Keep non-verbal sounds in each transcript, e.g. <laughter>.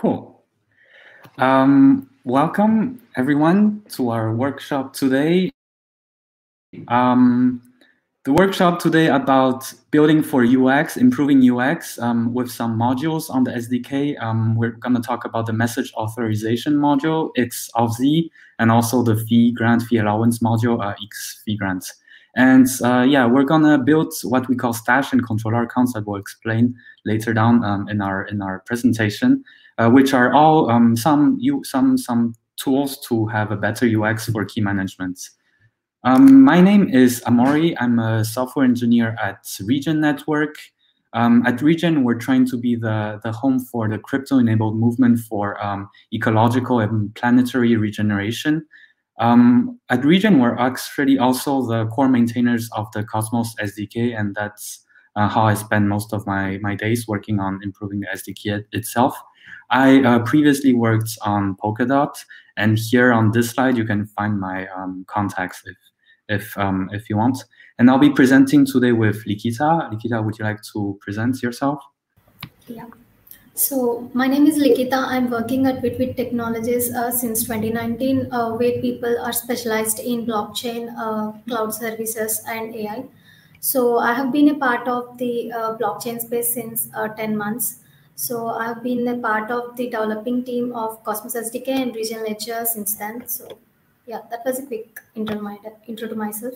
Cool. Um, welcome everyone to our workshop today. Um, the workshop today about building for UX, improving UX um, with some modules on the SDK. Um, we're going to talk about the message authorization module, X authz and also the fee grant, fee allowance module, uh, X fee grants. And uh, yeah, we're gonna build what we call stash and controller accounts that we'll explain later down um, in our in our presentation uh, which are all um, some you some some tools to have a better UX for key management. Um, my name is Amaury. I'm a software engineer at Regen Network. Um, at Regen, we're trying to be the, the home for the crypto-enabled movement for um, ecological and planetary regeneration. Um, at Regen, we're actually also the core maintainers of the Cosmos SDK, and that's uh, how I spend most of my, my days working on improving the SDK itself. I uh, previously worked on Polkadot, and here on this slide you can find my um, contacts if if um, if you want. And I'll be presenting today with Likhitha. Likhitha, would you like to present yourself? Yeah. So my name is Likhitha. I'm working at Vitwit Technologies uh, since 2019, uh, where people are specialized in blockchain, uh, cloud services, and AI. So I have been a part of the uh, blockchain space since uh, 10 months. So I've been a part of the developing team of Cosmos SDK and Regen Ledger since then. So yeah, that was a quick intro intro to myself.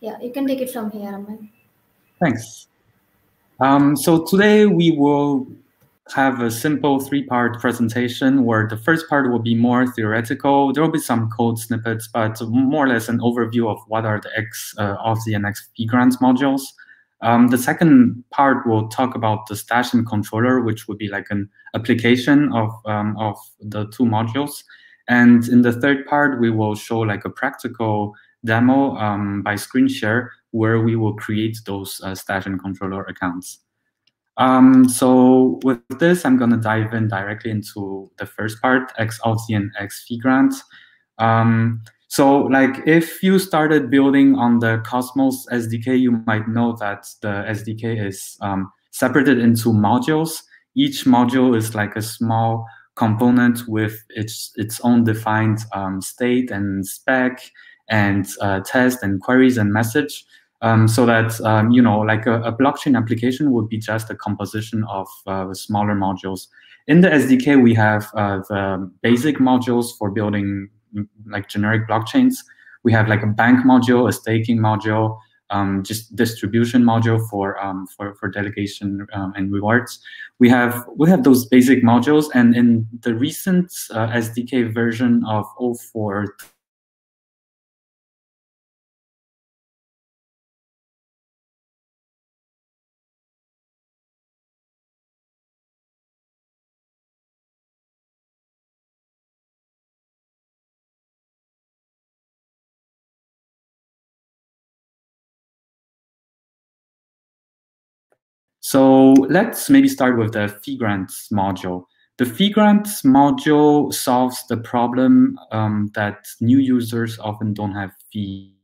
Yeah, you can take it from here. Thanks. Um, so today we will have a simple three-part presentation where the first part will be more theoretical. There will be some code snippets, but more or less an overview of what are the X uh, of the NXP grants modules. Um, the second part will talk about the stash and controller, which would be like an application of, um, of the two modules. And in the third part, we will show like a practical demo um, by screen share where we will create those uh, controller accounts. Um, so with this, I'm going to dive in directly into the first part, X and X fee grant. So like if you started building on the Cosmos SDK, you might know that the SDK is um, separated into modules. Each module is like a small component with its its own defined um, state and spec and uh, test and queries and message. Um, so that um, you know, like a, a, blockchain application would be just a composition of uh, smaller modules. In the SDK, we have uh, the basic modules for building like generic blockchains. We have like a bank module, a staking module, um, just distribution module for um, for for delegation um, and rewards. We have we have those basic modules, and in the recent uh, SDK version of 04 So let's maybe start with the fee grants module. The fee grants module solves the problem um, that new users often don't have fee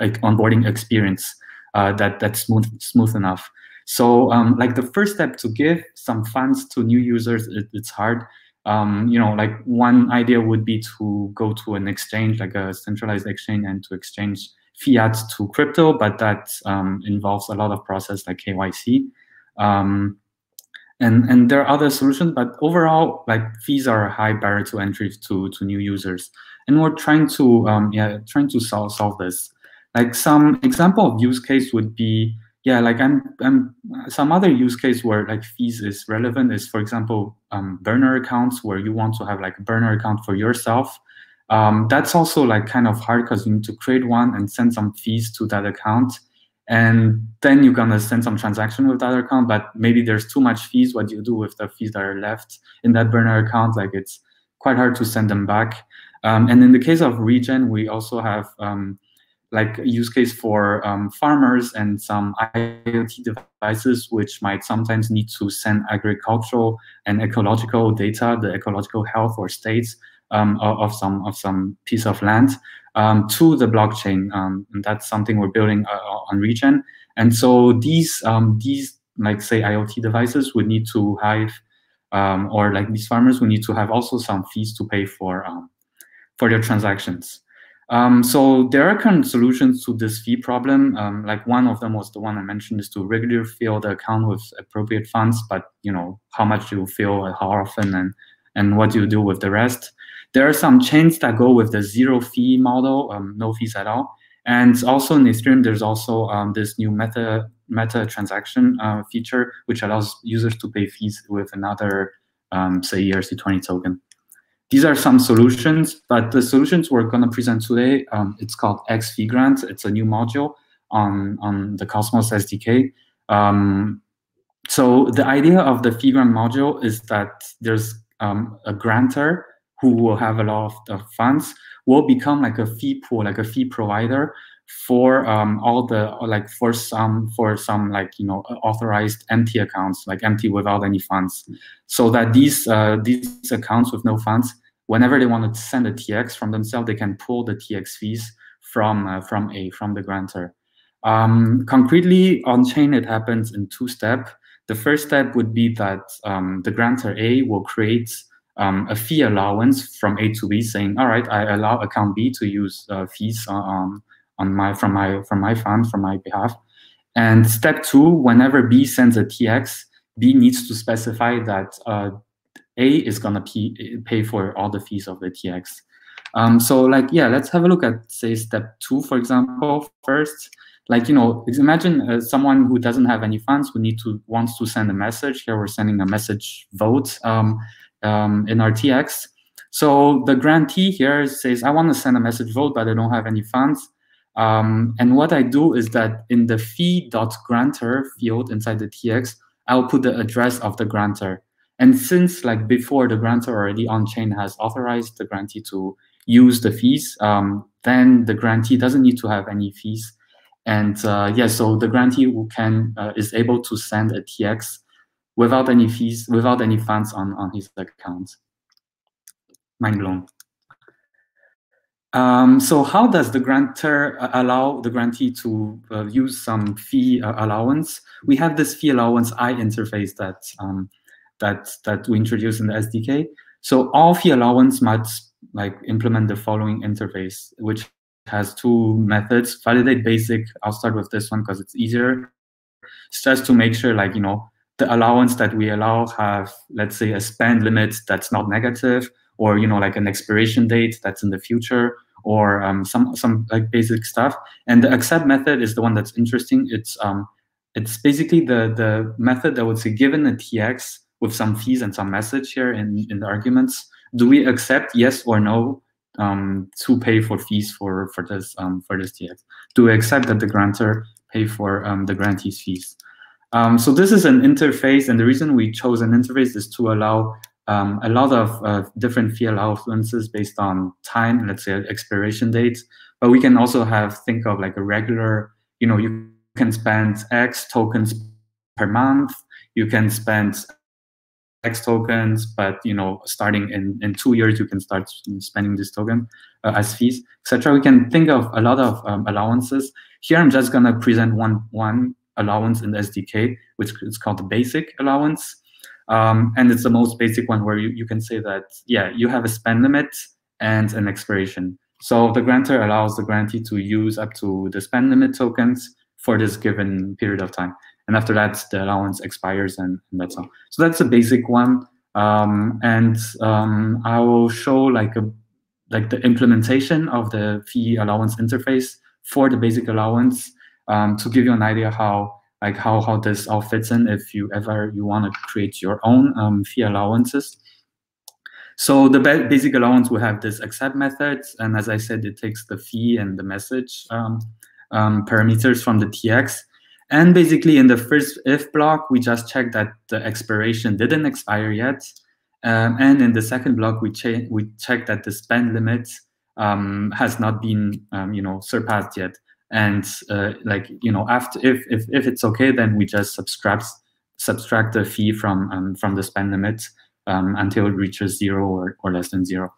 like onboarding experience uh, that that's smooth smooth enough. So um, like the first step to give some funds to new users, it, it's hard. Um, you know, like one idea would be to go to an exchange, like a centralized exchange, and to exchange fiat to crypto, but that um, involves a lot of process like KYC. Um, and and there are other solutions, but overall, like fees are a high barrier to entry to to new users, and we're trying to um, yeah trying to solve solve this. Like some example of use case would be, yeah, like I'm, I'm some other use case where like fees is relevant is, for example, um, burner accounts where you want to have like a burner account for yourself. Um, that's also like kind of hard because you need to create one and send some fees to that account. And then you're gonna send some transaction with that account, but maybe there's too much fees. What do you do with the fees that are left in that burner account? Like it's quite hard to send them back. Um, and in the case of Regen, we also have um, like use case for um, farmers and some IoT devices, which might sometimes need to send agricultural and ecological data, the ecological health or states um, of, some of some piece of land um, to the blockchain. Um, and that's something we're building uh, on Regen. And so these um, these like say IoT devices would need to have, um, or like these farmers would need to have also some fees to pay for for their transactions. Um, so there are current solutions to this fee problem. Um, like one of them was the one I mentioned is to regularly fill the account with appropriate funds, but you know how much you fill, how often, and and what do you do with the rest. There are some chains that go with the zero fee model, um, no fees at all. And also in Ethereum, there's also um, this new meta meta transaction uh, feature, which allows users to pay fees with another, um, say, ERC20 token. These are some solutions, but the solutions we're going to present today, um, it's called X Fee Grant. It's a new module on, on the Cosmos SDK. Um, so the idea of the fee grant module is that there's um, a grantor who will have a lot of funds will become like a fee pool, like a fee provider for um, all the like for some for some like you know authorized empty accounts like empty without any funds. So that these uh, these accounts with no funds whenever they want to send a tx from themselves they can pull the tx fees from uh, from a from the grantor. Um, concretely on chain it happens in two steps the first step would be that um, the grantor a will create um, a fee allowance from a to b saying all right i allow account b to use uh, fees on on my from my from my fund from my behalf. And step two, whenever B sends a TX, B needs to specify that uh, A is gonna pay, pay for all the fees of the TX. Um, so like, yeah, let's have a look at say step two, for example, first. Like, you know, imagine uh, someone who doesn't have any funds who need to, wants to send a message. Here we're sending a message vote um, um, in our TX. So the grantee here says, I want to send a message vote, but I don't have any funds. Um, and what I do is that in the fee.grantor field inside the TX, I'll put the address of the grantor. And since like before the grantor already on chain has authorized the grantee to use the fees, um, then the grantee doesn't need to have any fees. And uh, yeah, so the grantee can uh, is able to send a TX without any fees, without any funds on, on his account. Mind blown. Um, so how does the grantor uh, allow the grantee to uh, use some fee uh, allowance? We have this fee allowance I interface that um, that that we introduce in the SDK. So all fee allowance must like implement the following interface, which has two methods: validate basic. I'll start with this one because it's easier. It's just to make sure, like you know, the allowance that we allow have, let's say, a spend limit that's not negative, or you know, like an expiration date that's in the future or um, some some like basic stuff. And the accept method is the one that's interesting. It's um, it's basically the the method that would say given a TX with some fees and some message here in, in the arguments, do we accept yes or no um, to pay for fees for for this um, for this TX? Do we accept that the grantor pay for um, the grantee's fees? Um, so this is an interface, and the reason we chose an interface is to allow um, a lot of uh, different fee allowances based on time, let's say expiration dates. But we can also have think of like a regular, you know, you can spend X tokens per month. You can spend X tokens, but you know, starting in, in two years, you can start spending this token uh, as fees, etc. We can think of a lot of um, allowances. Here, I'm just gonna present one one allowance in the SDK, which is called the basic allowance. Um, and it's the most basic one where you, you can say that, yeah, you have a spend limit and an expiration. So the grantor allows the grantee to use up to the spend limit tokens for this given period of time. And after that, the allowance expires and, and that's all. So that's a basic one. Um, and um, I will show like a like the implementation of the fee allowance interface for the basic allowance um, to give you an idea how like how, how this all fits in if you ever you want to create your own um, fee allowances. So the basic allowance will have this accept method, and as I said, it takes the fee and the message um, um, parameters from the TX. And basically, in the first if block, we just check that the expiration didn't expire yet. Um, and in the second block, we, che we check that the spend limit um, has not been um, you know surpassed yet. And uh, like you know after if, if if it's okay, then we just subtract subtract the fee from um, from the spend limit um, until it reaches zero or, or less than zero.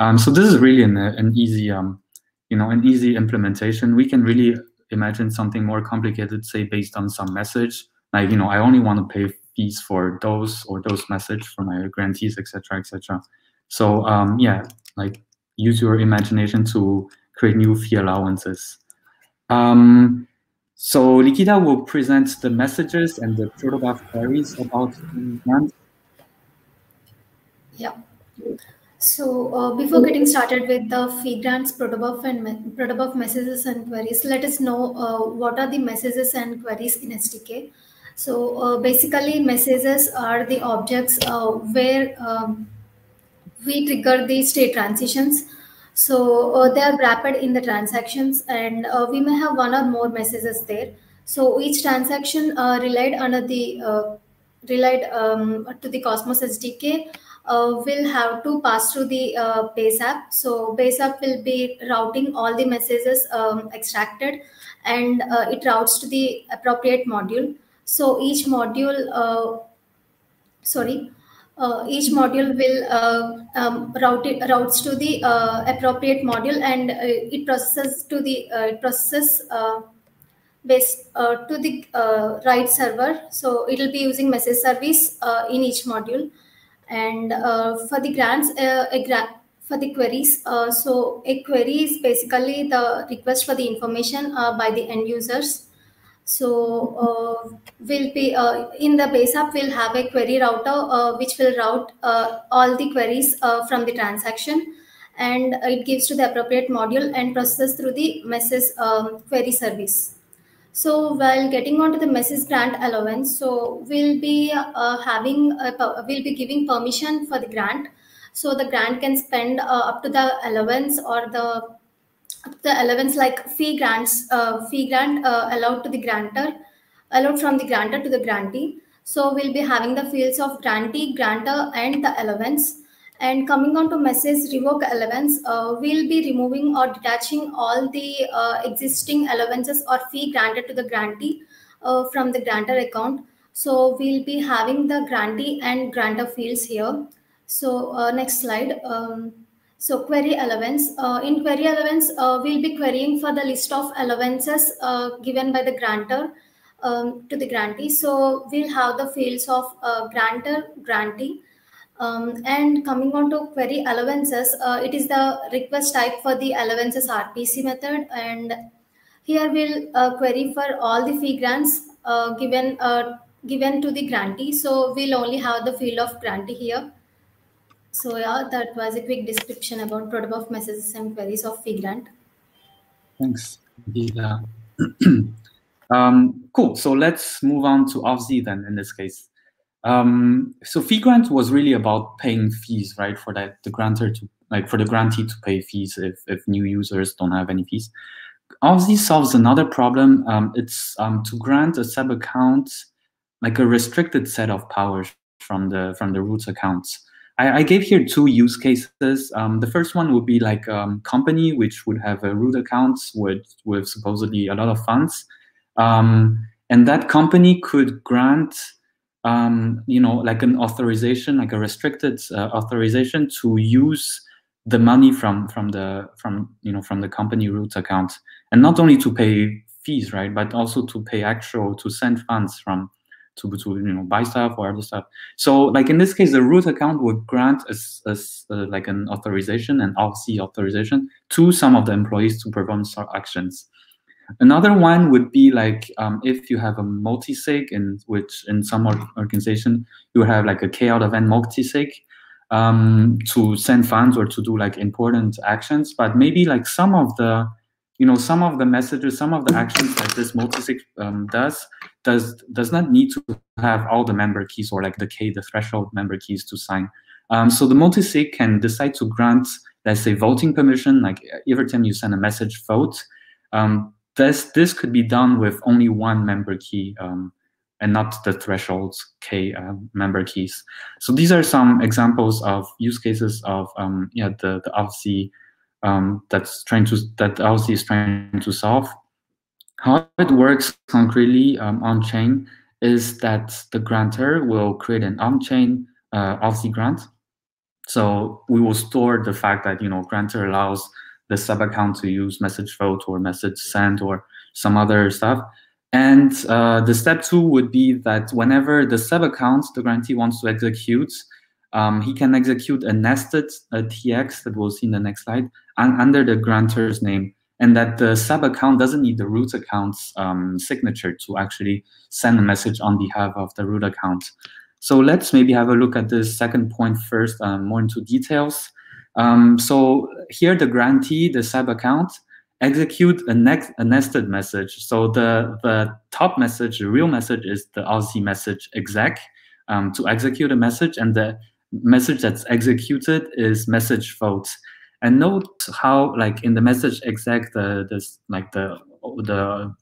Um, so this is really an, an easy you know an easy implementation. We can really imagine something more complicated, say based on some message, like you know I only want to pay fees for those or those message for my grantees, etc., etc. So um, yeah, like use your imagination to create new fee allowances. Um, so Likhitha will present the messages and the protobuf queries about grants. Yeah. So uh, before getting started with the fee grants, protobuf and me protobuf messages and queries, let us know uh, what are the messages and queries in SDK. So uh, basically messages are the objects uh, where um, we trigger the state transitions. So uh, they are wrapped in the transactions and uh, we may have one or more messages there. So each transaction uh, relied under the uh, relied um, to the Cosmos SDK uh, will have to pass through the uh, base app. So base app will be routing all the messages um, extracted and it routes to the appropriate module. So each module, uh, sorry, uh, each module will uh, um, route it, routes to the uh, appropriate module and uh, it processes to the uh, it processes base to the right server. So it will be using message service in each module. And for the grants, a for the queries. Uh, so a query is basically the request for the information uh, by the end users. So uh, we'll be uh, in the base app, we'll have a query router uh, which will route uh, all the queries uh, from the transaction and it gives to the appropriate module and processes through the message um, query service. So while getting onto the message grant allowance, so we'll be uh, having, a, we'll be giving permission for the grant. So the grant can spend up to the allowance or the the allowance like fee grants, uh, fee grant uh, allowed to the grantor, allowed from the grantor to the grantee. So we'll be having the fields of grantee, grantor, and the allowance. And coming on to message revoke allowance, uh, we'll be removing or detaching all the uh, existing allowances or fee granted to the grantee uh, from the grantor account. So we'll be having the grantee and grantor fields here. So uh, next slide. Um, so query allowance. Uh, in query allowance, uh, we'll be querying for the list of allowances uh, given by the grantor um, to the grantee. So we'll have the fields of uh, grantor, grantee. Um, and coming on to query allowances, uh, it is the request type for the allowances RPC method. And here we'll uh, query for all the fee grants given, given to the grantee. So we'll only have the field of grantee here. So yeah, that was a quick description about protobuf messages and queries of fee-grant. Thanks, Yeah. <clears throat> um, cool. So let's move on to authz then in this case. Um, so fee grant was really about paying fees, right? For that the grantor to like for the grantee to pay fees if, if new users don't have any fees. authz solves another problem. Um, it's um, to grant a sub account like a restricted set of powers from the from the root accounts. I, I gave here two use cases. Um, the first one would be like a um, company which would have a root accounts with, with supposedly a lot of funds. Um, and that company could grant, um, you know, like an authorization, like a restricted uh, authorization to use the money from from the from you know from the company root account, and not only to pay fees, right, but also to pay actual to send funds from to, to you know buy stuff or other stuff. So like in this case, the root account would grant us uh, like an authorization and authz authorization to some of the employees to perform some actions. Another one would be like um, if you have a multi-sig in which in some organization you have like a K out of N multi-sig um, to send funds or to do like important actions, but maybe like some of the you know some of the messages some of the actions that this multisig um, does does does not need to have all the member keys or like the k the threshold member keys to sign. Um, so the multisig can decide to grant let's say voting permission like every time you send a message vote. Um, this this could be done with only one member key um, and not the thresholds k uh, member keys. So these are some examples of use cases of um, yeah the the authz um, that's trying to that authz is trying to solve. How it works concretely um, on chain is that the grantor will create an on-chain uh, authz grant. So we will store the fact that you know grantor allows the sub account to use message vote or message send or some other stuff. And uh, the step two would be that whenever the sub account the grantee wants to execute, um, he can execute a nested a TX that we'll see in the next slide and under the grantor's name. And that the sub account doesn't need the root account's um, signature to actually send a message on behalf of the root account. So let's maybe have a look at the second point first, um, more into details. Um, so here the grantee, the sub account, execute a, next, a nested message. So the, the top message, the real message is the authz message exec um, to execute a message and the message that's executed is message vote. And note how like in the message exec, the this like the the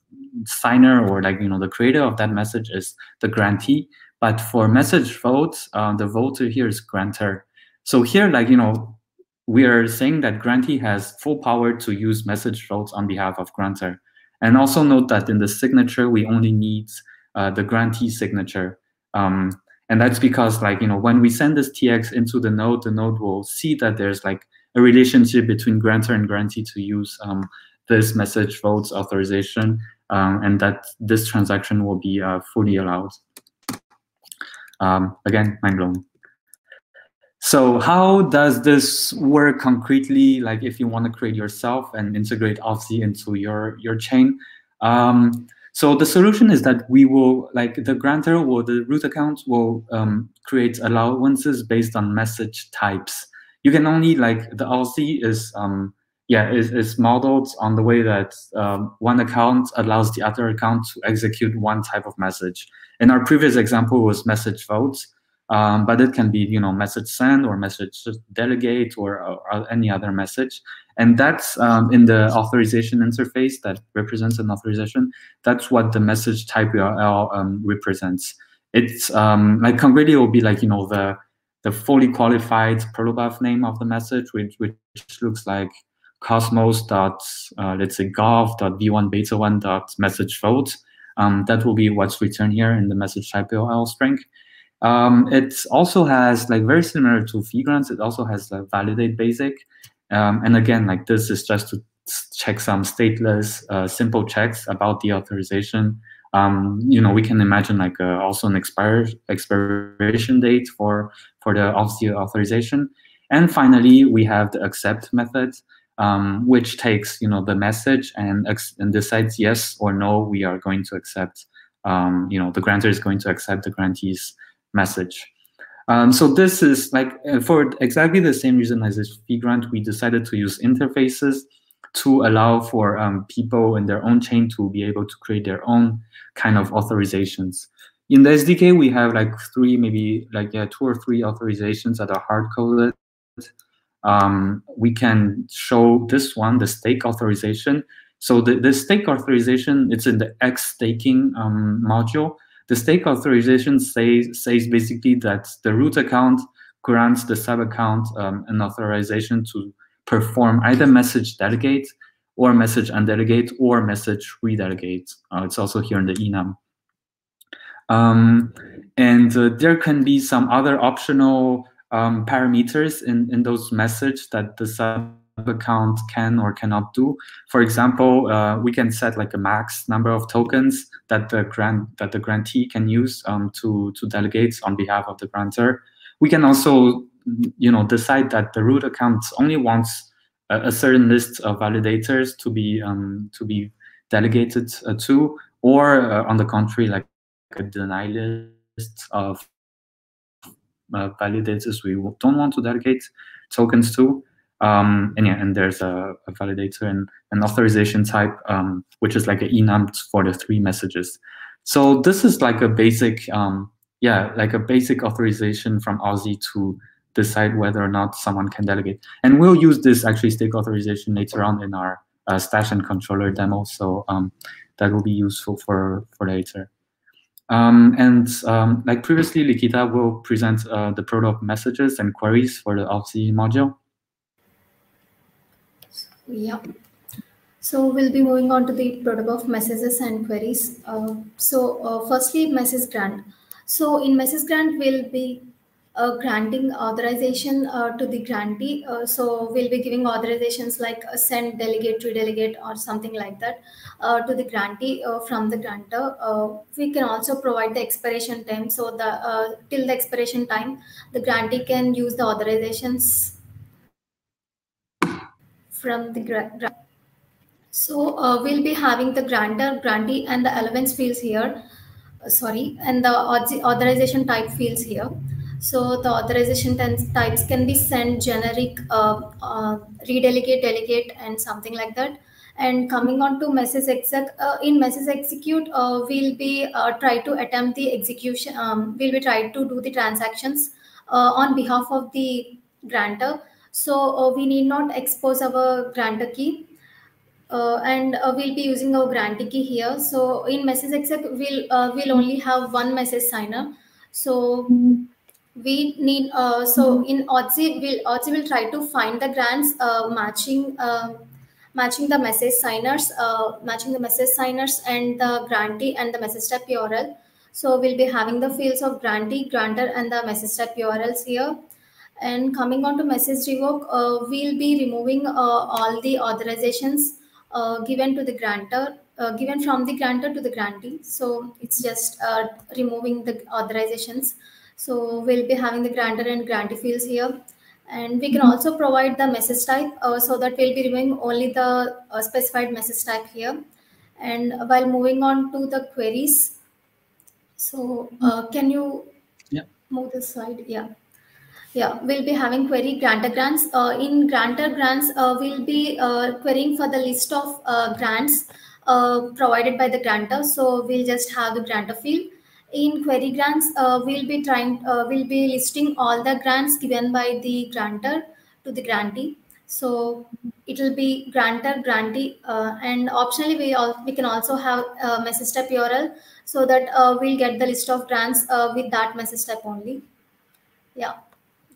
signer or like you know the creator of that message is the grantee. But for message vote, uh, the voter here is grantor. So here, like you know, we are saying that grantee has full power to use message votes on behalf of grantor. And also note that in the signature, we only need uh, the grantee signature. Um, and that's because like, you know, when we send this TX into the node, the node will see that there's like a relationship between grantor and grantee to use um, this message votes authorization um, and that this transaction will be uh, fully allowed. Um, again, mind blown. So how does this work concretely? Like if you want to create yourself and integrate authz into your, your chain, um, so the solution is that we will, like the grantor or the root account will um, create allowances based on message types. You can only, like the authz is, um, yeah, is, is modeled on the way that um, one account allows the other account to execute one type of message. In our previous example was message votes, um, but it can be, you know, message send or message delegate or, or any other message. And that's um, in the authorization interface that represents an authorization. That's what the message type URL um, represents. It's um, like concretely will be like, you know, the the fully qualified protobuf name of the message, which, which looks like cosmos dot uh, let's say gov dot v1 beta 1 dot message vote. Um, that will be what's returned here in the message type URL string. Um, it also has like very similar to fee grants. It also has like validate basic, um, and again, like this is just to check some stateless, uh, simple checks about the authorization. Um, you know, we can imagine like uh, also an expire expiration date for for the authz authorization. And finally, we have the accept method, um, which takes you know the message and and decides yes or no. We are going to accept. Um, you know, the grantor is going to accept the grantee's message. Um, so this is like uh, for exactly the same reason as this fee grant, we decided to use interfaces to allow for um, people in their own chain to be able to create their own kind of authorizations. In the SDK, we have like three, maybe like yeah, two or three authorizations that are hard coded. Um, we can show this one, the stake authorization. So the, the stake authorization, it's in the X staking um, module. The stake authorization says, says basically that the root account grants the sub account um, an authorization to perform either message delegate or message undelegate or message redelegate. Uh, it's also here in the enum. Um, and uh, there can be some other optional um, parameters in, in those message that the sub account can or cannot do. For example, uh, we can set like a max number of tokens that the grant that the grantee can use um, to to delegate on behalf of the grantor. We can also, you know, decide that the root account only wants a, a certain list of validators to be um, to be delegated uh, to, or uh, on the contrary, like a deny list of uh, validators we don't want to delegate tokens to. Um, and yeah, and there's a, a validator and an authorization type, um, which is like an enum for the three messages. So this is like a basic, um, yeah, like a basic authorization from authz to decide whether or not someone can delegate. And we'll use this actually stake authorization later on in our uh, stash and controller demo. So um, that will be useful for, for later. Um, and um, like previously, Likhitha will present uh, the proto messages and queries for the authz module. Yeah. So we'll be moving on to the protobuf messages and queries. Uh, so uh, firstly, message grant. So in message grant, we'll be uh, granting authorization uh, to the grantee. Uh, so we'll be giving authorizations like send delegate to delegate or something like that uh, to the grantee from the grantor. we can also provide the expiration time. So the till the expiration time, the grantee can use the authorizations from the grant. So uh, we'll be having the grantor, grantee, and the allowance fields here. Uh, sorry, and the authorization type fields here. So the authorization types can be sent generic, uh, uh, redelegate, delegate, and something like that. And coming on to message exec, uh, in message execute, uh, we'll be try to attempt the execution. Um, we'll be try to do the transactions on behalf of the grantor. So we need not expose our grantor key. Uh, and uh, we'll be using our grantee key here. So in message exec, we'll uh, we'll only have one message signer. So we need uh, so in authz will authz will try to find the grants uh, matching uh, matching the message signers uh, matching the message signers and the grantee and the message type URL. So we'll be having the fields of grantee, grantor, and the message type URLs here. And coming on to message revoke, uh, we'll be removing uh, all the authorizations given to the grantor given from the grantor to the grantee. So it's just removing the authorizations. So we'll be having the grantor and grantee fields here. And we can mm-hmm. also provide the message type uh, so that we'll be removing only the uh, specified message type here. And while moving on to the queries, so uh, can you yeah. move this slide? Yeah. Yeah, we'll be having query grantor grants. Uh, in grantor grants, uh, we'll be uh, querying for the list of grants provided by the grantor. So we'll just have the grantor field in query grants, uh, we'll be trying, uh, we'll be listing all the grants given by the grantor to the grantee. So it will be grantor, grantee, uh, and optionally we all we can also have a message type URL so that uh, we'll get the list of grants uh, with that message type only. Yeah,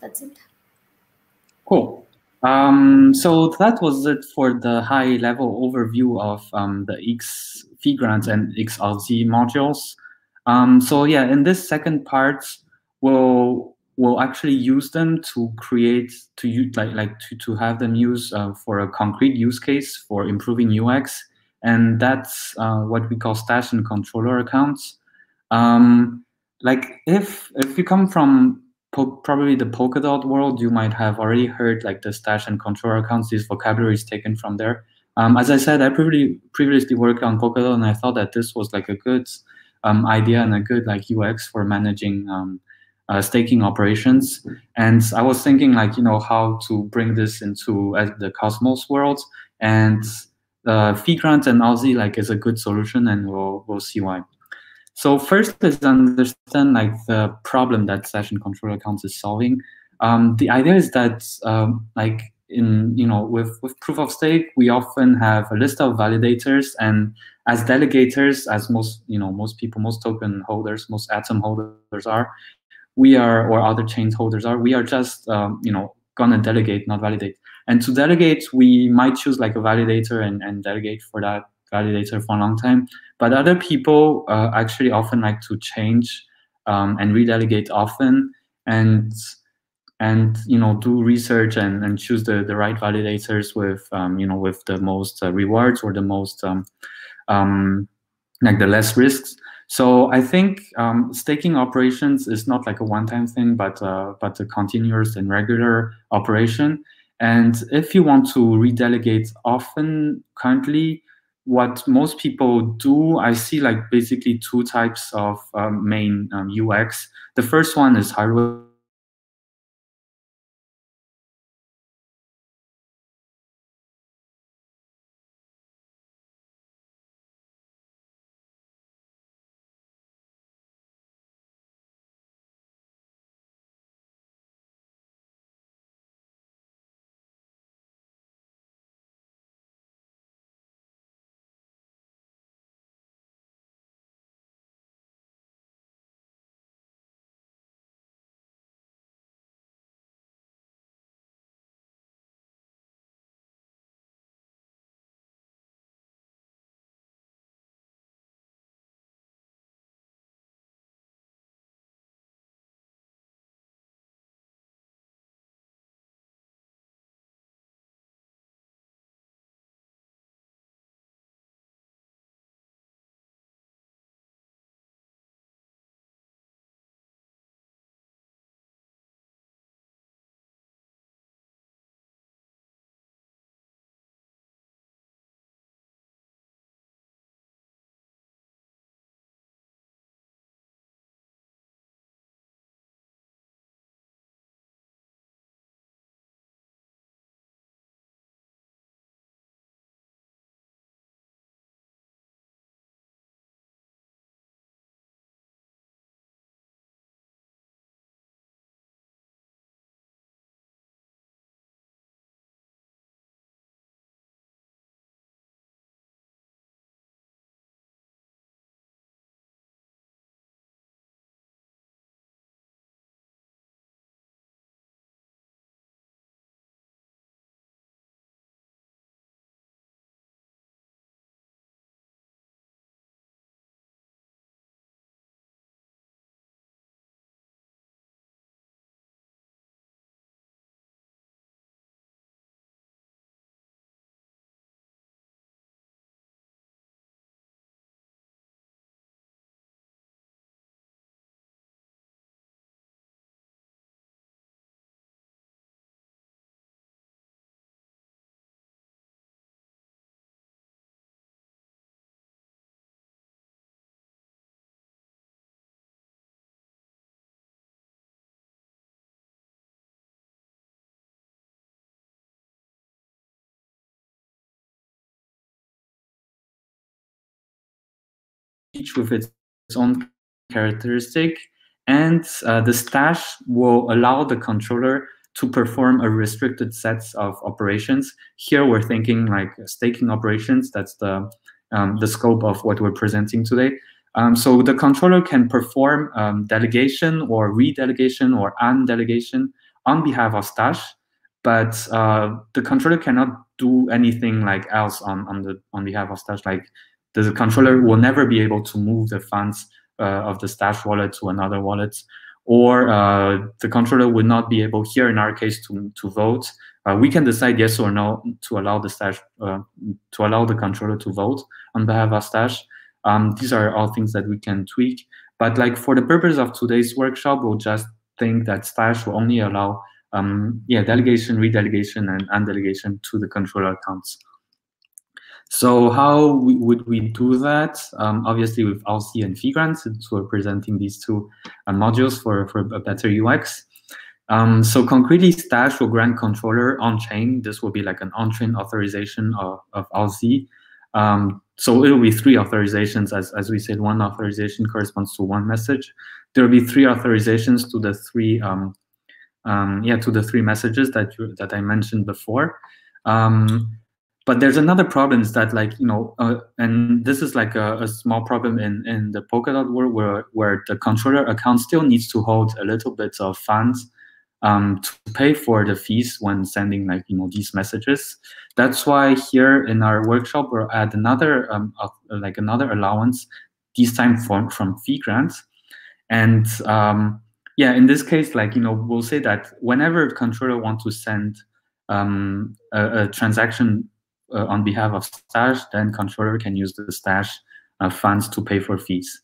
that's it. Cool. Um, so that was it for the high level overview of um, the X fee grants and X authz modules. Um, so yeah, in this second part, we'll we'll actually use them to create to use like like to, to have them use uh, for a concrete use case for improving UX, and that's uh, what we call stash and controller accounts. Um, like if if you come from probably the Polkadot world, you might have already heard like the stash and controller accounts. These vocabularies taken from there. Um, as I said, I previously previously worked on Polkadot, and I thought that this was like a good um, idea and a good like UX for managing um, uh, staking operations. And I was thinking like you know how to bring this into uh, the Cosmos world, and uh, fee grant and authz like is a good solution, and we'll we'll see why. So first is understand like the problem that session control accounts is solving. Um, the idea is that um, like in you know with with proof of stake we often have a list of validators and as delegators as most you know most people most token holders most atom holders are we are or other chains holders are we are just um, you know gonna delegate not validate and to delegate we might choose like a validator and, and delegate for that validator for a long time but other people uh, actually often like to change um, and redelegate often and and you know do research and, and choose the, the right validators with um, you know with the most uh, rewards or the most um, um, like the less risks so I think um, staking operations is not like a one-time thing, but uh, but a continuous and regular operation. And if you want to redelegate often, currently, what most people do, I see like basically two types of um, main um, UX. The first one is hardware each with its own characteristic, and uh, the stash will allow the controller to perform a restricted sets of operations. Here we're thinking like staking operations. That's the um, the scope of what we're presenting today. Um, so the controller can perform um, delegation or redelegation or undelegation on behalf of Stash, but uh, the controller cannot do anything like else on, on the on behalf of Stash. Like the controller will never be able to move the funds uh, of the Stash wallet to another wallet, or uh, the controller would not be able here in our case to to vote. Uh, we can decide yes or no to allow the Stash to allow the controller to vote on behalf of Stash. Um, these are all things that we can tweak. But like for the purpose of today's workshop, we'll just think that Stash will only allow um, yeah, delegation, redelegation, and undelegation to the controller accounts. So how we, would we do that? Um, obviously with authz and fee grant, since we're presenting these two uh, modules for, for a better UX. Um, so concretely, Stash will grant controller on-chain. This will be like an on-chain authorization of, of. Um, so it will be three authorizations, as, as we said, one authorization corresponds to one message. There will be three authorizations to the three, um, um, yeah, to the three messages that you, that I mentioned before. Um, but there's another problem is that like you know, uh, and this is like a, a, small problem in in the Polkadot world where where the controller account still needs to hold a little bit of funds um, to pay for the fees when sending like you know these messages. That's why here in our workshop we'll add another um, uh, like another allowance, this time from from fee grants and um, yeah, in this case, like you know, we'll say that whenever controller want to send um, a, a, transaction uh, on behalf of Stash, then controller can use the Stash uh, funds to pay for fees.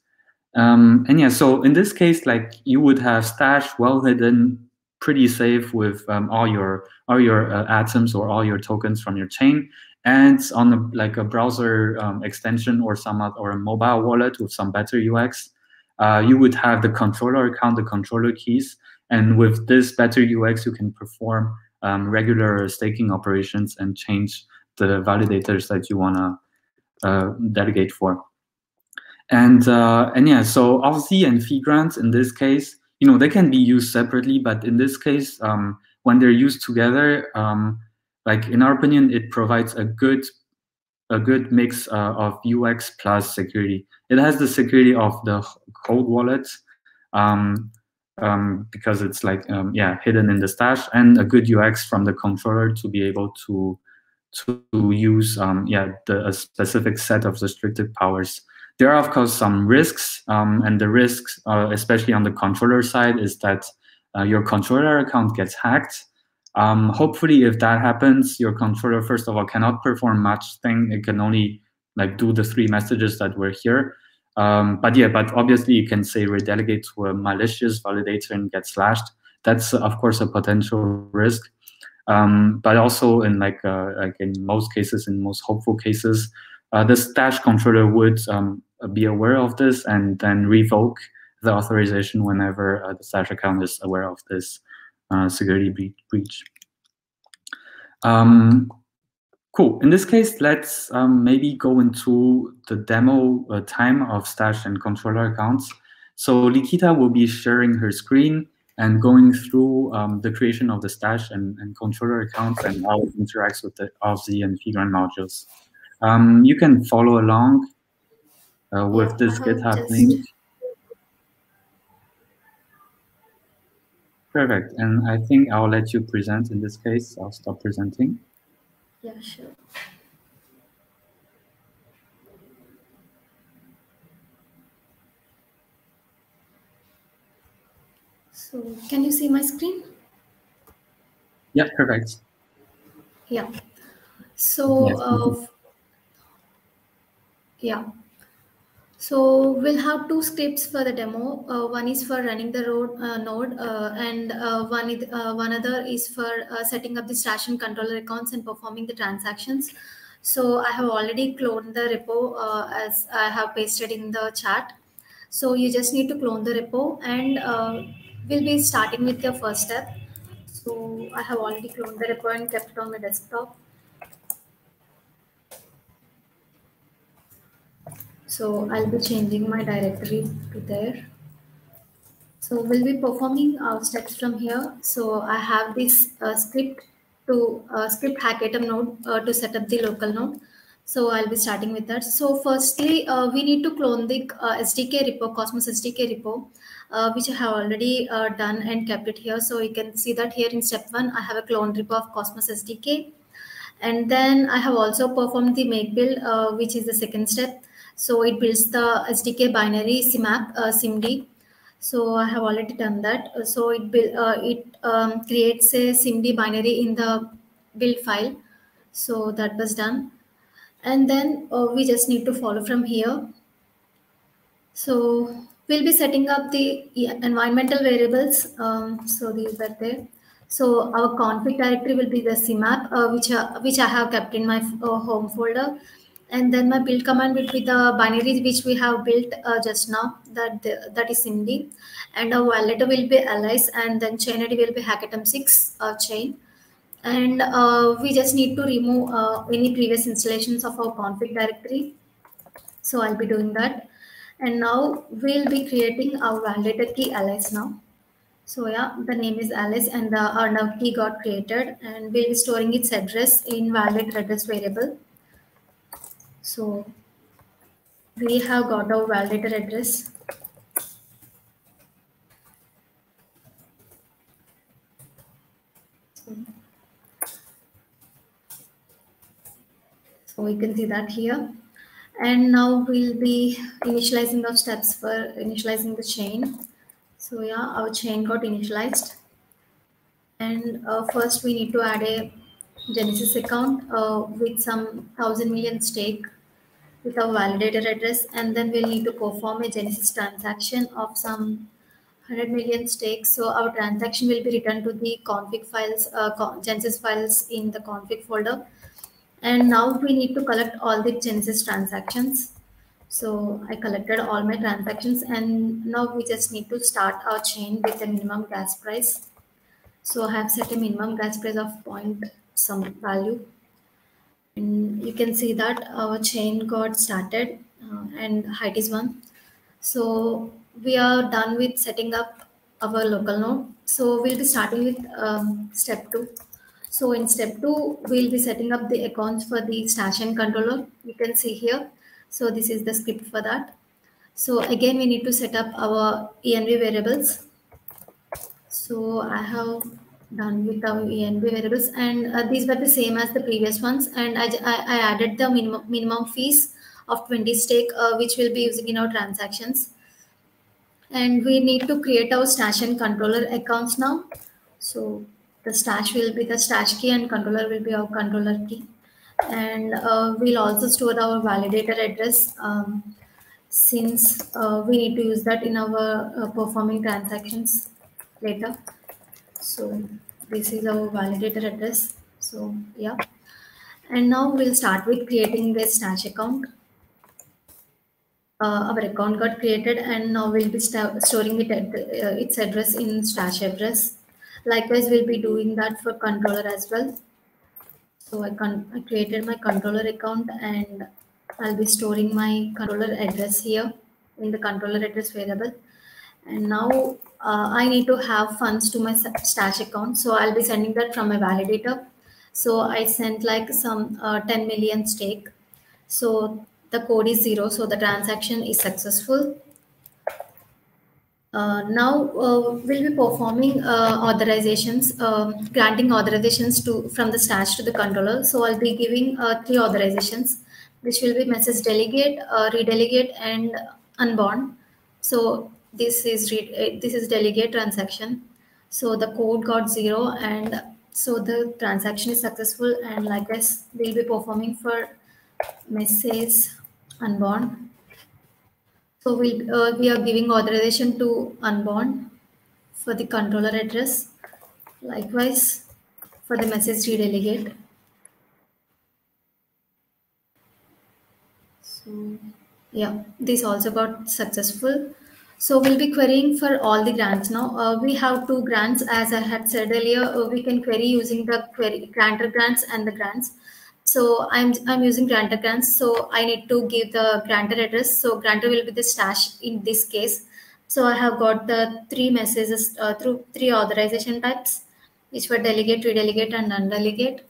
Um, and yeah, so in this case, like you would have Stash well hidden pretty safe with um, all your all your uh, atoms or all your tokens from your chain and on a, like a browser um, extension or some or a mobile wallet with some better UX, uh, you would have the controller account, the controller keys, and with this better UX, you can perform um, regular staking operations and change the validators that you wanna uh, delegate for. And uh, and yeah, so authz and fee grants in this case you know they can be used separately but in this case um, when they're used together um, like in our opinion it provides a good a good mix uh, of ux plus security it has the security of the cold wallet um, um because it's like um, yeah hidden in the stash and a good ux from the controller to be able to to use um, yeah the, a specific set of restricted powers there are, of course, some risks, um, and the risks, uh, especially on the controller side, is that uh, your controller account gets hacked. Um, hopefully, if that happens, your controller, first of all, cannot perform much thing. It can only like do the three messages that were here. Um, but yeah, but obviously you can say redelegate to a malicious validator and get slashed. That's of course a potential risk. Um, but also in like uh, like in most cases, in most hopeful cases, uh, the stash controller would um, be aware of this and then revoke the authorization whenever uh, the Stash account is aware of this uh, security breach. Um, cool. In this case, let's um, maybe go into the demo uh, time of Stash and controller accounts. So Likhitha will be sharing her screen and going through um, the creation of the Stash and, and, controller accounts and how it interacts with the authz and fee grant modules. Um, you can follow along uh, with this GitHub link. Perfect. And I think I'll let you present in this case. I'll stop presenting. Yeah, sure. So can you see my screen? Yeah, perfect. Yeah. So, yes. uh, yeah. So we'll have two scripts for the demo. Uh, one is for running the road, uh, node uh, and uh, one, is, uh, one other is for uh, setting up the stash and controller accounts and performing the transactions. So I have already cloned the repo as I have pasted in the chat. So you just need to clone the repo and we'll be starting with your first step. So I have already cloned the repo and kept it on my desktop. So I'll be changing my directory to there. So we'll be performing our steps from here. So I have this uh, script to uh, script hackathon node uh, to set up the local node. So I'll be starting with that. So firstly, uh, we need to clone the uh, SDK repo, Cosmos SDK repo, uh, which I have already uh, done and kept it here. So you can see that here in step one, I have a clone repo of Cosmos SDK. And then I have also performed the make build, uh, which is the second step. So it builds the SDK binary uh, SIMD. So I have already done that. So it, it um, creates a SIMD binary in the build file. So that was done and then uh, we just need to follow from here. So we'll be setting up the environmental variables. Um, so these are there. So our config directory will be the simapp, uh, which, uh, which I have kept in my uh, home folder. And then my build command will be the binary which we have built uh, just now, that that is SIMD. And our validator will be Alice, and then chain ID will be Hackathon 6 uh, chain and uh, we just need to remove uh, any previous installations of our config directory. So I'll be doing that. And now we'll be creating our validator key Alice now. So yeah, the name is Alice and the Arnav key got created and we'll be storing its address in validator address variable. So we have got our validator address So we can see that here. And now we'll be initializing our steps for initializing the chain. So yeah, our chain got initialized. And uh, first we need to add a Genesis account uh, with some thousand million stake with our validator address. And then we'll need to perform a Genesis transaction of some 100 million stakes. So our transaction will be returned to the config files, uh, Genesis files in the config folder. And now we need to collect all the Genesis transactions. So I collected all my transactions and now we just need to start our chain with a minimum gas price. So I have set a minimum gas price of point some value. And you can see that our chain got started uh, and height is one. So we are done with setting up our local node. So we'll be starting with um, step two. So in step two, we'll be setting up the accounts for the stash and controller. You can see here. So this is the script for that. So again, we need to set up our env variables. So I have done with our env variables and uh, these were the same as the previous ones. And I, I, I added the minimum, minimum fees of 20 stake, uh, which we'll be using in our transactions. And we need to create our stash and controller accounts now. So the stash will be the stash key and controller will be our controller key. And uh, we'll also store our validator address um, since uh, we need to use that in our uh, performing transactions later. So this is our validator address. So yeah. And now we'll start with creating the stash account. Uh, our account got created and now we'll be storing it at uh, its address in stash address Likewise, we'll be doing that for controller as well. So I, I created my controller account and I'll be storing my controller address here in the controller address variable. And now uh, I need to have funds to my stash account. So I'll be sending that from a validator. So I sent like some uh, 10 million stake. So the code is zero. So the transaction is successful. Uh, now uh, we'll be performing uh, authorizations, um, granting authorizations to from the stash to the controller. So I'll be giving uh, three authorizations, which will be message delegate, uh, redelegate, and unbound. So this is re this is delegate transaction. So the code got zero, and so the transaction is successful. And like this, we'll be performing for message unbound so we uh, we are giving authorization to unbound for the controller address. Likewise, for the message redelegate. So yeah, this also got successful. So we'll be querying for all the grants now. Uh, we have two grants, as I had said earlier. Uh, we can query using the query grantor grants and the grants. So I'm I'm using grantor grants. So I need to give the grantor address. So grantor will be the stash in this case. So I have got the three messages uh, through three authorization types, which were delegate, redelegate, and undelegate.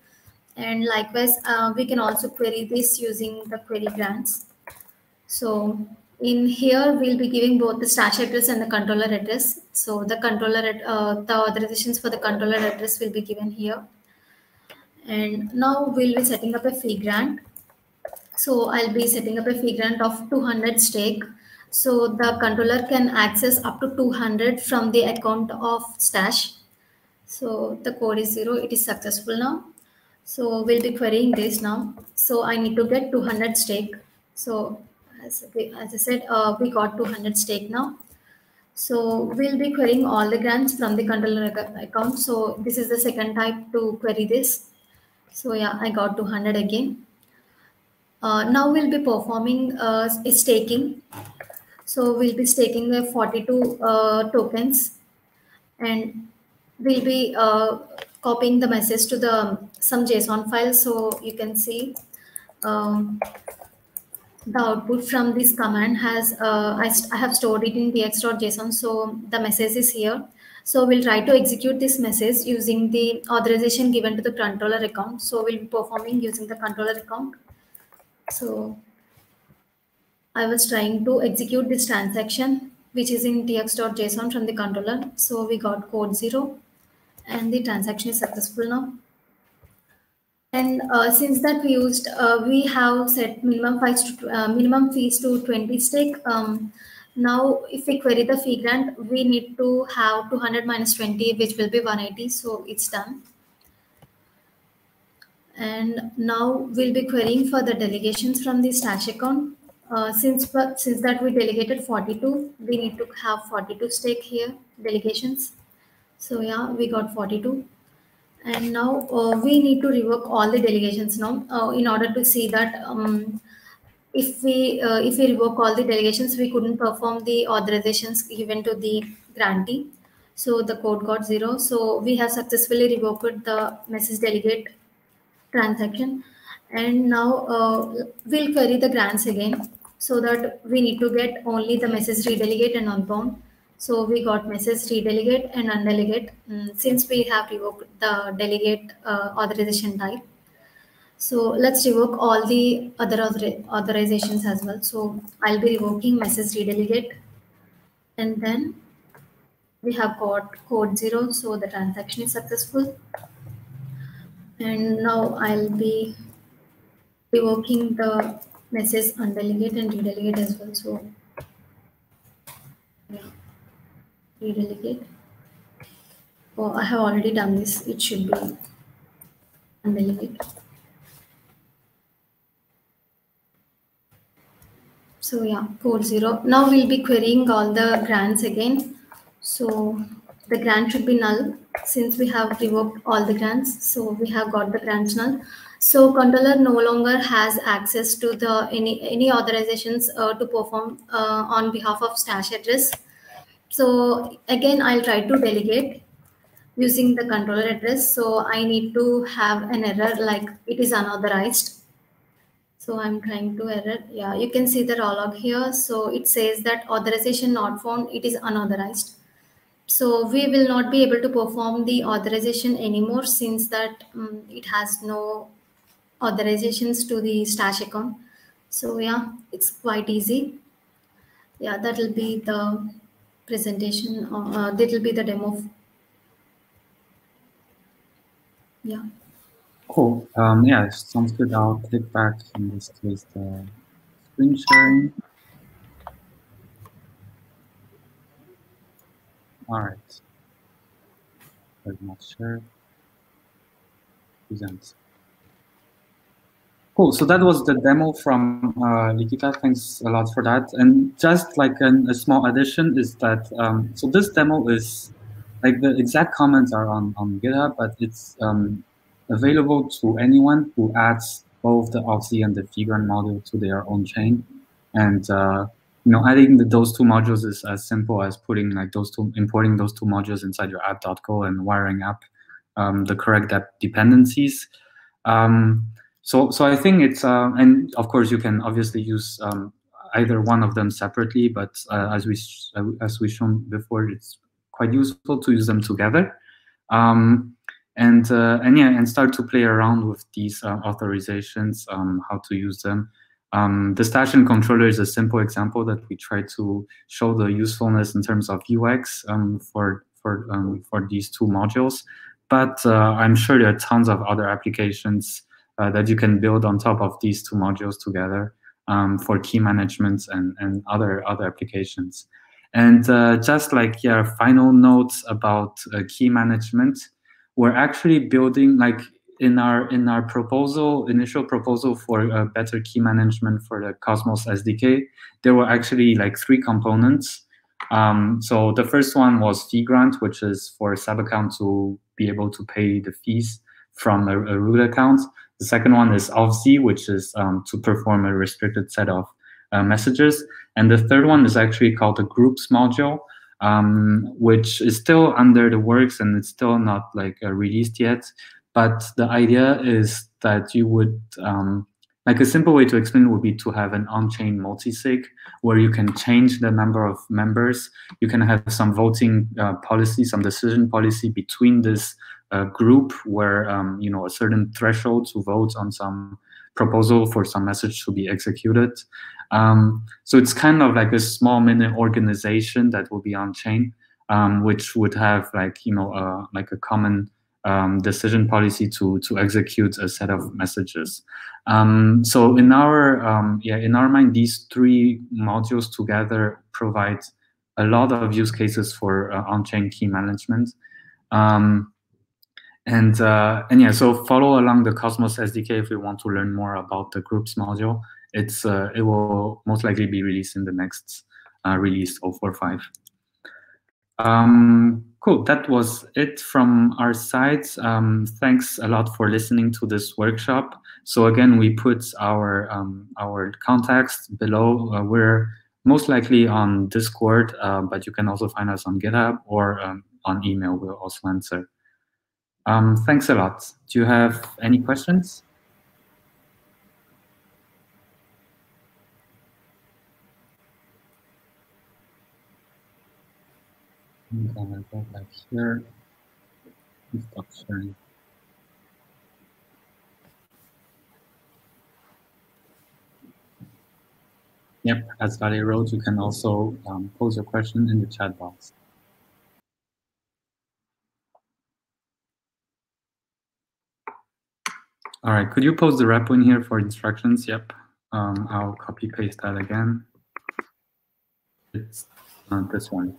And likewise, uh, we can also query this using the query grants. So in here, we'll be giving both the stash address and the controller address. So the controller, uh, the authorizations for the controller address will be given here. And now we'll be setting up a fee grant. So I'll be setting up a fee grant of 200 stake. So the controller can access up to 200 from the account of stash. So the code is zero. It is successful now. So we'll be querying this now. So I need to get 200 stake. So as, as I said, uh, we got 200 stake now. So we'll be querying all the grants from the controller account. So this is the second type to query this. So yeah, I got 200 again. Uh, now we'll be performing uh, staking. So we'll be staking the 42 uh, tokens and we'll be uh, copying the message to the some JSON file. So you can see um, the output from this command has, uh, I, I have stored it in tx.json. So the message is here. So we'll try to execute this message using the authorization given to the controller account. So we'll be performing using the controller account. So I was trying to execute this transaction, which is in tx.json from the controller. So we got code zero and the transaction is successful now. And uh, since that we used, uh, we have set minimum fees to uh, minimum fees to 20 stake. Um, now, if we query the fee grant, we need to have 200 minus 20, which will be 180. So it's done. And now we'll be querying for the delegations from the stash account. Uh, since since that we delegated 42, we need to have 42 stake here delegations. So yeah, we got 42 and now uh, we need to rework all the delegations now uh, in order to see that um, if we uh, if we revoke all the delegations we couldn't perform the authorizations given to the grantee. So the code got zero. So we have successfully revoked the message delegate transaction. And now uh, we'll query the grants again so that we need to get only the message redelegate and unbound. So we got message redelegate and undelegate. Um, since we have revoked the delegate uh, authorization type. So let's revoke all the other author authorizations as well. So I'll be revoking message redelegate and then we have got code zero. So the transaction is successful. And now I'll be revoking the message undelegate and redelegate as well. So yeah redelegate. Oh, I have already done this. It should be undelegate. So yeah, code zero. Now we'll be querying all the grants again. So the grant should be null since we have revoked all the grants. So we have got the grants null. So controller no longer has access to the any any authorizations uh, to perform uh, on behalf of stash address so again, I'll try to delegate using the controller address. So I need to have an error like it is unauthorized. So I'm trying to error. Yeah, you can see the raw log here. So it says that authorization not found. It is unauthorized. So we will not be able to perform the authorization anymore since that um, it has no authorizations to the stash account. So yeah, it's quite easy. Yeah, that will be the presentation. Uh, uh, that will be the demo. Yeah. Cool. Um, yeah, sounds good. I'll click back in this case the screen sharing. All right. Very much sure. Present. Cool. So that was the demo from uh, Likhitha. Thanks a lot for that. And just like an, a small addition is that, um, so this demo is, like the exact comments are on, on GitHub, but it's um, available to anyone who adds both the authz and the fee grant module to their own chain. And, uh, you know, adding the, those two modules is as simple as putting like those two, importing those two modules inside your app.go and wiring up um, the correct dependencies. Um, so so I think it's uh, and of course you can obviously use um, either one of them separately, but uh, as we as we shown before, it's quite useful to use them together. Um, and uh, and yeah, and start to play around with these uh, authorizations, um, how to use them. Um, the station controller is a simple example that we try to show the usefulness in terms of UX um, for for um, for these two modules. But uh, I'm sure there are tons of other applications uh, that you can build on top of these two modules together um, for key management and, and other other applications. And uh, just like yeah, final notes about uh, key management, we're actually building like in our in our proposal initial proposal for uh, better key management for the Cosmos SDK. There were actually like three components. Um, so the first one was fee grant, which is for a sub account to be able to pay the fees from a, a root account. The second one is auth which is um, to perform a restricted set of uh, messages. And the third one is actually called the groups module, um, which is still under the works and it's still not like uh, released yet. But the idea is that you would, um, like a simple way to explain would be to have an on-chain multi-sig where you can change the number of members. You can have some voting uh, policy, some decision policy between this uh, group where, um, you know, a certain threshold to vote on some proposal for some message to be executed. Um, so it's kind of like a small mini organization that will be on chain, um, which would have like you know uh, like a common um, decision policy to to execute a set of messages. Um, so in our um, yeah in our mind, these three modules together provide a lot of use cases for uh, on-chain key management. Um, and uh, and yeah, so follow along the Cosmos SDK if you want to learn more about the groups module. It's uh, it will most likely be released in the next uh, release 045. Um, cool, that was it from our side. Um, thanks a lot for listening to this workshop. So again, we put our um, our contacts below. Uh, we're most likely on Discord, uh, but you can also find us on GitHub or um, on email. We'll also answer. Um, thanks a lot. Do you have any questions? I'm gonna go back here and stop sharing. Yep, as Valley wrote, you can also um, pose your question in the chat box. All right, could you post the repo in here for instructions? Yep, um, I'll copy paste that again. It's uh, this one.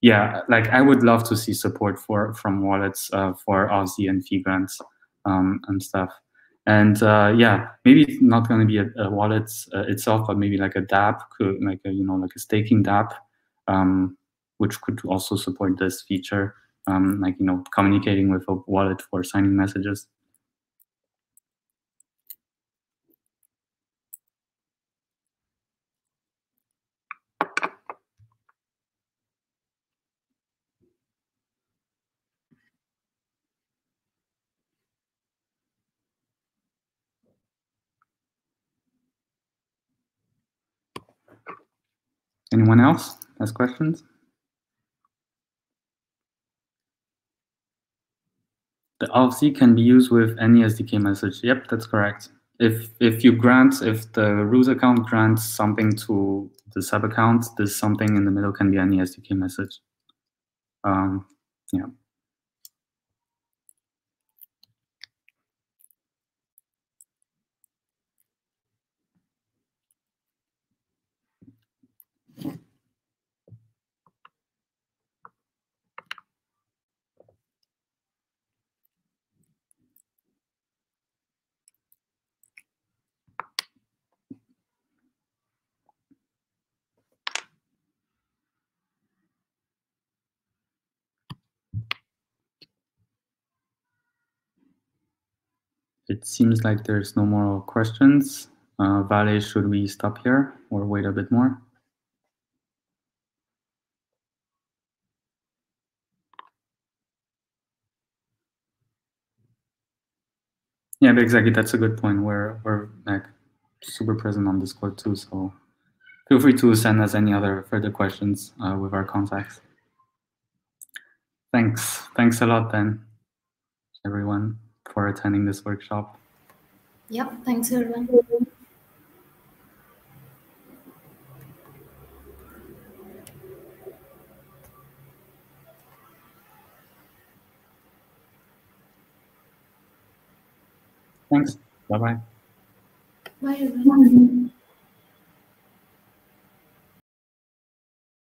Yeah, like I would love to see support for from wallets uh, for authz and fee grants um, and stuff. And uh, yeah, maybe it's not going to be a, a wallet uh, itself, but maybe like a DApp, could, like a, you know, like a staking DApp, um, which could also support this feature, um, like you know, communicating with a wallet for signing messages. Anyone else has questions? The authz can be used with any SDK message. Yep, that's correct. If if you grant, if the root account grants something to the sub account, this something in the middle can be any SDK message. Um, yeah. It seems like there's no more questions. Uh, Vale, should we stop here or wait a bit more? Yeah, exactly. That's a good point. We're we're like super present on Discord too, so feel free to send us any other further questions uh, with our contacts. Thanks. Thanks a lot, then, everyone for attending this workshop. Yep, thanks everyone. Thanks. Bye-bye. Bye everyone.